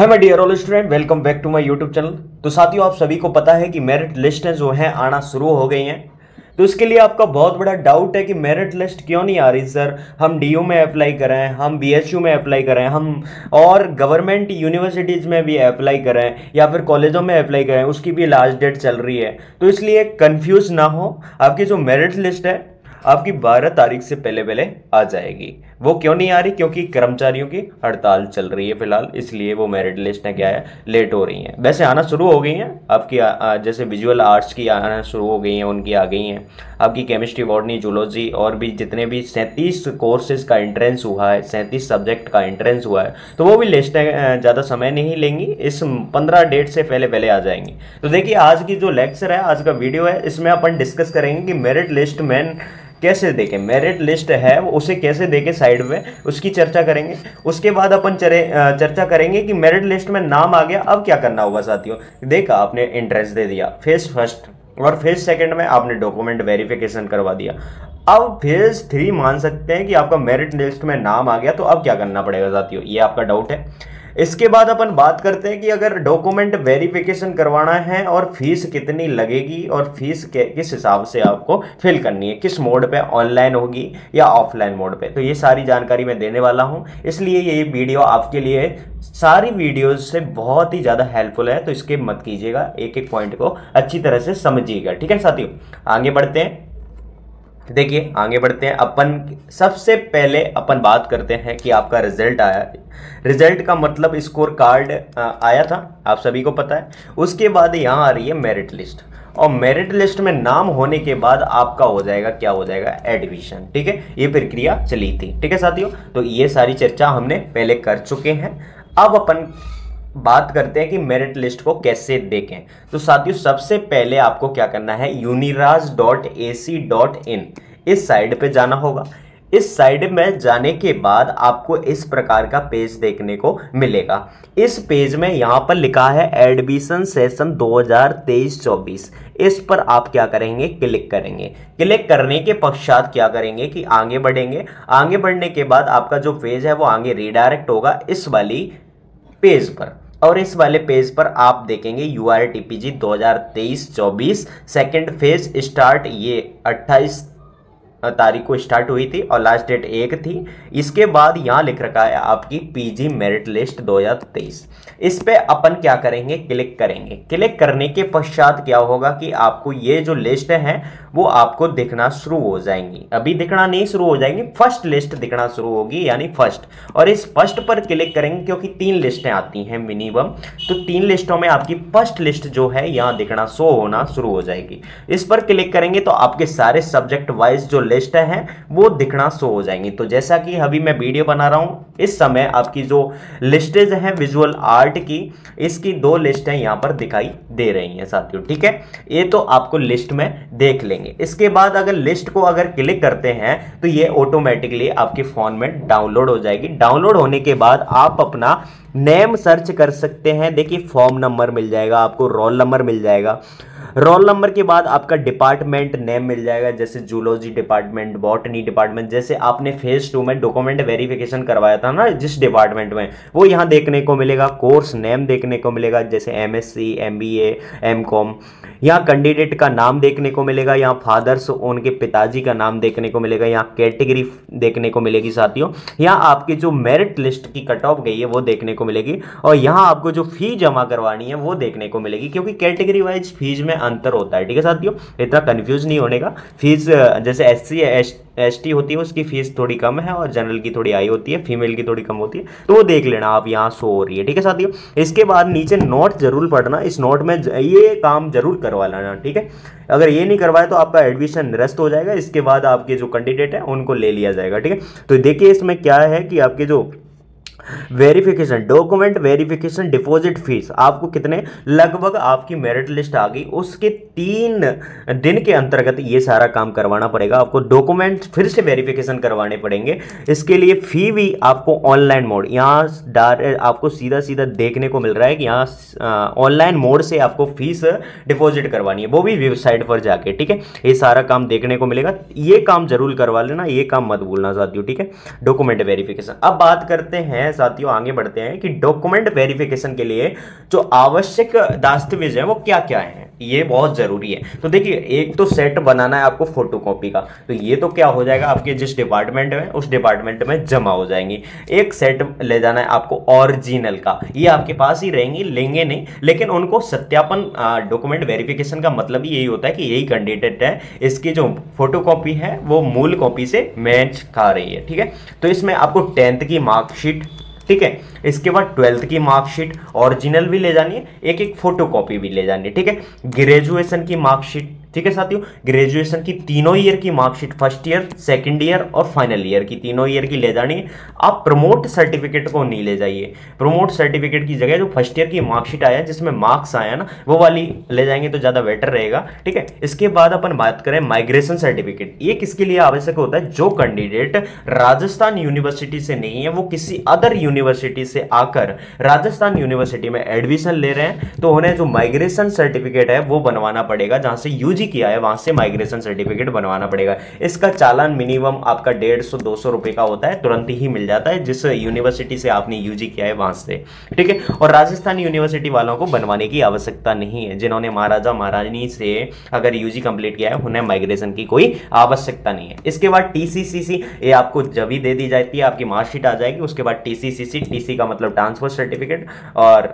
Hi my dear all student welcome back to my YouTube channel तो साथियों, आप सभी को पता है कि मेरिट लिस्टें जो हैं, आना शुरू हो गई हैं। तो इसके लिए आपका बहुत बड़ा डाउट है कि मेरिट लिस्ट क्यों नहीं आ रही सर हम डीयू में अप्लाई करें, हम बी में अप्लाई करें, हम और गवर्नमेंट यूनिवर्सिटीज़ में भी अप्लाई करें, या फिर कॉलेजों में अप्लाई करें, उसकी भी लास्ट डेट चल रही है। तो इसलिए कन्फ्यूज़ ना हो, आपकी जो मेरिट लिस्ट है, आपकी 12 तारीख से पहले पहले आ जाएगी। वो क्यों नहीं आ रही? क्योंकि कर्मचारियों की हड़ताल चल रही है फ़िलहाल, इसलिए वो मेरिट लिस्ट है क्या है लेट हो रही हैं। वैसे आना शुरू हो गई हैं आपकी जैसे विजुअल आर्ट्स की आना शुरू हो गई हैं, उनकी आ गई हैं। आपकी केमिस्ट्री बॉटनी जूलॉजी और भी जितने भी सैंतीस कोर्सेज का एंट्रेंस हुआ है, सैंतीस सब्जेक्ट का एंट्रेंस हुआ है तो वो भी लिस्ट ज़्यादा समय नहीं लेंगी, इस पंद्रह डेट से पहले पहले आ जाएँगी। तो देखिए, आज की जो लेक्चर है, आज का वीडियो है, इसमें अपन डिस्कस करेंगे कि मेरिट लिस्ट में कैसे देखें? मेरिट लिस्ट है उसे कैसे देखें साइड में? उसकी चर्चा करेंगे। उसके बाद अपन चरे चर्चा करेंगे कि मेरिट लिस्ट में नाम आ गया, अब क्या करना होगा साथियों? देखा, आपने इंट्रेंस दे दिया फ़ेज़ फ़र्स्ट और फ़ेज़ सेकंड में आपने डॉक्यूमेंट वेरिफिकेशन करवा दिया। अब फ़ेज़ थ्री मान सकते हैं कि आपका मेरिट लिस्ट में नाम आ गया तो अब क्या करना पड़ेगा साथियों? ये आपका डाउट है। इसके बाद अपन बात करते हैं कि अगर डॉक्यूमेंट वेरिफिकेशन करवाना है और फ़ीस कितनी लगेगी और फ़ीस किस हिसाब से आपको फिल करनी है, किस मोड पे ऑनलाइन होगी या ऑफलाइन मोड पे। तो ये सारी जानकारी मैं देने वाला हूँ। इसलिए ये वीडियो आपके लिए सारी वीडियोस से बहुत ही ज़्यादा हेल्पफुल है तो इसके मत कीजिएगा। एक एक पॉइंट को अच्छी तरह से समझिएगा। ठीक है साथियों? आगे बढ़ते हैं। देखिए, आगे बढ़ते हैं। अपन सबसे पहले अपन बात करते हैं कि आपका रिज़ल्ट आया। रिज़ल्ट का मतलब स्कोर कार्ड आया था, आप सभी को पता है। उसके बाद यहाँ आ रही है मेरिट लिस्ट। और मेरिट लिस्ट में नाम होने के बाद आपका हो जाएगा, क्या हो जाएगा? एडमिशन। ठीक है? ये प्रक्रिया चली थी। ठीक है साथियों? तो ये सारी चर्चा हमने पहले कर चुके हैं। अब अपन बात करते हैं कि मेरिट लिस्ट को कैसे देखें। तो साथियों, सबसे पहले आपको क्या करना है? Uniraj dot A C dot in इस साइड पे जाना होगा। इस साइड में जाने के बाद आपको इस प्रकार का पेज देखने को मिलेगा। इस पेज में यहाँ पर लिखा है, एडमिशन सेशन 2023-24 इस पर आप क्या करेंगे? क्लिक करेंगे। क्लिक करने के पश्चात क्या करेंगे कि आगे बढ़ेंगे। आगे बढ़ने के बाद आपका जो पेज है वो आगे रिडायरेक्ट होगा इस वाली पेज पर। और इस वाले पेज पर आप देखेंगे U R T P G दो सेकेंड फ़ेज़ स्टार्ट ये अट्ठाईस तारीख को स्टार्ट हुई थी और लास्ट डेट एक थी। इसके बाद यहाँ लिख रखा है आपकी पीजी मेरिट लिस्ट 2023 इस पे अपन क्या करेंगे? क्लिक करेंगे। क्लिक करने के पश्चात क्या होगा कि आपको ये जो लिस्ट है, वो आपको दिखना शुरू हो जाएँगी। अभी दिखना नहीं शुरू हो जाएँगी, फ़र्स्ट लिस्ट दिखना शुरू होगी, यानी फ़र्स्ट। और इस फ़र्स्ट पर क्लिक करेंगे क्योंकि तीन लिस्टें आती हैं मिनिमम। तो तीन लिस्टों में आपकी फ़र्स्ट लिस्ट जो है, यहाँ दिखना शो होना शुरू हो जाएगी। इस पर क्लिक करेंगे तो आपके सारे सब्जेक्ट वाइज जो लिस्ट है, वो दिखना शो हो जाएँगी। तो जैसा कि अभी मैं वीडियो बना रहा हूँ, इस समय आपकी जो लिस्टेज हैं विजुअल आर्ट की, इसकी दो लिस्टें यहाँ पर दिखाई दे रही हैं साथियों, ठीक है? ये तो आपको लिस्ट में देख लेंगे। इसके बाद अगर लिस्ट को अगर क्लिक करते हैं तो ये ऑटोमेटिकली आपके फ़ोन में डाउनलोड हो जाएगी। डाउनलोड होने के बाद आप अपना नेम सर्च कर सकते हैं। देखिए, फॉर्म नंबर मिल जाएगा, आपको रोल नंबर मिल जाएगा। रोल नंबर के बाद आपका डिपार्टमेंट नेम मिल जाएगा, जैसे जूलॉजी डिपार्टमेंट बॉटनी डिपार्टमेंट जैसे आपने फ़ेज़ टू में डॉक्यूमेंट वेरिफिकेशन करवाया था ना, जिस डिपार्टमेंट में, वो यहाँ देखने को मिलेगा कोर्स नेम देखने को मिलेगा, जैसे M S C M B A M com यहाँ कैंडिडेट का नाम देखने को मिलेगा, यहाँ फादर्स उनके पिताजी का नाम देखने को मिलेगा, यहाँ कैटेगरी देखने को मिलेगी साथियों, यहाँ आपकी जो मेरिट लिस्ट की कट ऑफ़ गई है, वो देखने को मिलेगी, और यहाँ आपको जो फ़ी जमा करवानी है, वो देखने को मिलेगी, क्योंकि कैटेगरी वाइज फ़ीस में अंतर होता है, ठीक है साथियों? इतना कंफ्यूज नहीं होने का। फ़ीस जैसे एस सी एस टी होती है, उसकी फ़ीस थोड़ी कम है और जनरल की थोड़ी हाई होती है फीमेल की थोड़ी कम होती है। तो वो देख लेना, आप यहाँ शो हो रही है, ठीक है साथियों? इसके बाद नीचे नोट ज़रूर पढ़ना, इस नोट में ये काम ज़रूर करवा लेना, ठीक है? अगर ये नहीं करवाए तो आपका एडमिशन निरस्त हो जाएगा, इसके बाद आपके जो कैंडिडेट है, उनको ले लिया जाएगा, ठीक है? तो देखिए इसमें क्या है कि आपके जो verification document verification deposit fees आपको कितने? लगभग आपकी मेरिट लिस्ट आ गई। उसके तीन दिन के अंतर्गत ये सारा काम करवाना पड़ेगा। आपको डॉक्यूमेंट फिर से वेरिफिकेशन करवाने पड़ेंगे। इसके लिए फ़ी भी आपको ऑनलाइन मोड यहाँ आपको सीधा सीधा देखने को मिल रहा है कि यहाँ ऑनलाइन मोड से आपको फ़ीस डिपॉजिट करवानी है। वो भी वेबसाइट पर जाके, ठीक है? ये सारा काम देखने को मिलेगा। ये काम ज़रूर करवा लेना, ये काम मत भूलना साथियों, ठीक है? डॉक्यूमेंट वेरिफिकेशन अब बात करते हैं हैं साथियों, आगे बढ़ते हैं कि डॉक्यूमेंट वेरिफिकेशन के लिए जो आवश्यक दस्तावेज़ है वो क्या क्या है? ये बहुत ज़रूरी है। तो देखिए, एक तो सेट बनाना है आपको फोटोकॉपी का। तो ये तो क्या हो जाएगा? आपके जिस डिपार्टमेंट में, उस डिपार्टमेंट में जमा हो जाएँगी। एक सेट ले जाना है आपको ओरिजिनल का। ये आपके पास ही रहेंगी, लेंगे नहीं, लेकिन उनको सत्यापन डॉक्यूमेंट वेरिफिकेशन का मतलब ही यही होता है कि यही कैंडिडेट है। इसकी जो फोटोकॉपी है, वो मूल कॉपी से मैच खा रही है, ठीक है? तो इसमें आपको टेंथ की मार्कशीट ठीक है? इसके बाद ट्वेल्थ की मार्कशीट ओरिजिनल भी ले जानी है एक एक फ़ोटो भी ले जानी है, ठीक है? ग्रेजुएशन की मार्कशीट ठीक है साथियों? ग्रेजुएशन की तीनों ईयर की marksheet first year second year और फाइनल ईयर की तीनों ईयर की ले जानी है। आप प्रमोट सर्टिफिकेट को नहीं ले जाइए। प्रमोट सर्टिफिकेट की जगह जो फ़र्स्ट ईयर की मार्कशीट आया जिसमें मार्क्स आया ना, वो वाली ले जाएँगे तो ज़्यादा बेटर रहेगा, ठीक है? इसके बाद अपन बात करें माइग्रेशन सर्टिफिकेट ये किसके लिए आवश्यक होता है? जो कैंडिडेट राजस्थान यूनिवर्सिटी से नहीं है, वो किसी अदर यूनिवर्सिटी से आकर राजस्थान यूनिवर्सिटी में एडमिशन ले रहे हैं तो उन्हें जो माइग्रेशन सर्टिफिकेट है, वो बनवाना पड़ेगा, जहाँ से यूज़ यूजी किया है, वहाँ से माइग्रेशन सर्टिफिकेट बनवाना पड़ेगा। इसका चालान मिनिमम आपका डेढ़ सौ, दो सौ रुपए का होता है, तुरंत ही मिल जाता है, जिस यूनिवर्सिटी से आपने यूजी किया है, वहाँ से। ठीक है? और राजस्थान यूनिवर्सिटी वालों को बनवाने की आवश्यकता नहीं है, जिन्होंने महाराजा महारानी से अगर यूजी कंप्लीट किया है, उन्हें माइग्रेशन की कोई आवश्यकता नहीं है। इसके बाद टीसीसीसी ये आपको जब दे दी जाती है, आपकी मार्कशीट आ जाएगी, उसके बाद टीसीसीसी टीसी का मतलब ट्रांसफ़र सर्टिफिकेट और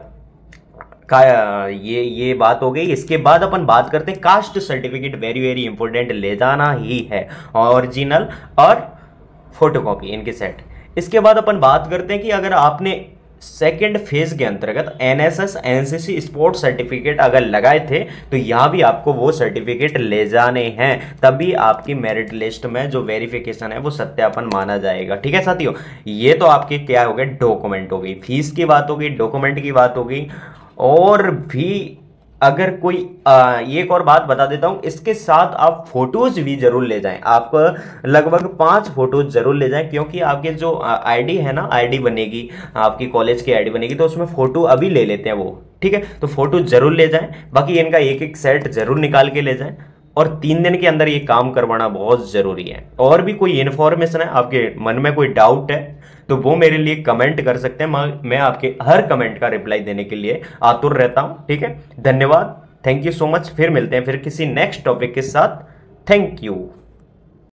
का, ये ये बात हो गई। इसके बाद अपन बात करते हैं, caste certificate, very very important, ले जाना ही है। ओरिजिनल और फोटोकॉपी, इनके सेट। इसके बाद अपन बात करते हैं कि अगर आपने सेकेंड फ़ेज़ के अंतर्गत एनएसएस, एनसीसी स्पोर्ट्स सर्टिफिकेट अगर लगाए थे तो यहाँ भी आपको वो सर्टिफिकेट ले जाने हैं। तभी आपकी मेरिट लिस्ट में जो वेरिफिकेशन है, वो सत्यापन माना जाएगा। ठीक है साथियों? ये तो आपके क्या हो गए? डॉक्यूमेंट हो गई। फ़ीस की बात होगी डॉक्यूमेंट की बात होगी और भी अगर कोई आ, एक और बात बता देता हूँ इसके साथ आप फ़ोटोज़ भी ज़रूर ले जाएँ। आप लगभग पाँच फ़ोटोज़ ज़रूर ले जाएँ क्योंकि आपके जो आईडी है ना आईडी बनेगी आपकी कॉलेज की आईडी बनेगी तो उसमें फ़ोटो अभी ले लेते हैं वो ठीक है? तो फ़ोटो ज़रूर ले जाएँ बाकी इनका एक एक सेट ज़रूर निकाल के ले जाएँ। और तीन दिन के अंदर ये काम करवाना बहुत ज़रूरी है। और भी कोई इन्फॉर्मेशन है, आपके मन में कोई डाउट है तो वो मेरे लिए कमेंट कर सकते हैं। मैं आपके हर कमेंट का रिप्लाई देने के लिए आतुर रहता हूँ, ठीक है? धन्यवाद। थैंक यू सो मच फिर मिलते हैं फिर किसी नेक्स्ट टॉपिक के साथ। Thank you